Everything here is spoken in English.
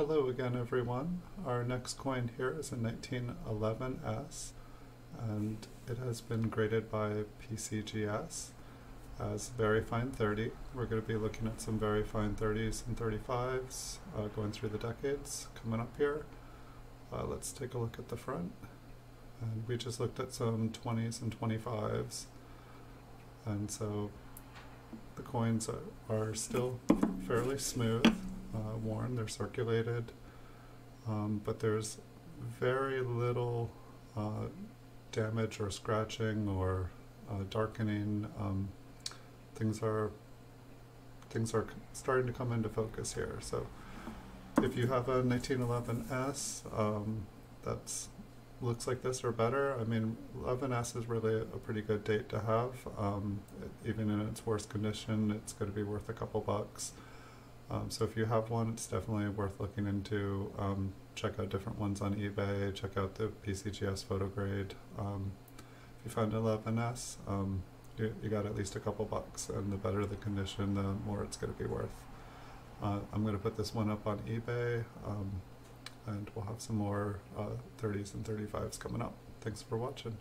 Hello again, everyone. Our next coin here is a 1911S, and it has been graded by PCGS as very fine 30. We're going to be looking at some very fine 30s and 35s uh, going through the decades coming up here. Uh, let's take a look at the front. And we just looked at some 20s and 25s, and so the coins are, are still fairly smooth uh, worn, they're circulated, um, but there's very little uh, damage or scratching or uh, darkening. Um, things are things are starting to come into focus here. So if you have a 1911S um, looks like this or better, I mean 11S is really a pretty good date to have. Um, even in its worst condition, it's going to be worth a couple bucks. Um, so if you have one, it's definitely worth looking into. Um, check out different ones on eBay. Check out the PCGS PhotoGrade. Um, if you find 11S, um, you, you got at least a couple bucks, and the better the condition, the more it's going to be worth. Uh, I'm going to put this one up on eBay, um, and we'll have some more uh, 30s and 35s coming up. Thanks for watching.